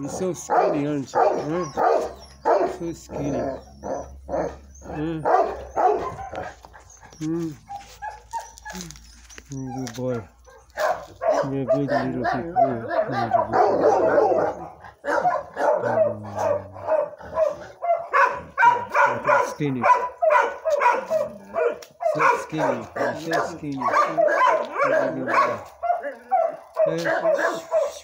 Os seus skinny antes. Hum. Seu skinny. Hum. Hum. Hum. Good boy. You're a good little people. Um, skinny. So skinny. So skinny. So skinny. So skinny. So skinny.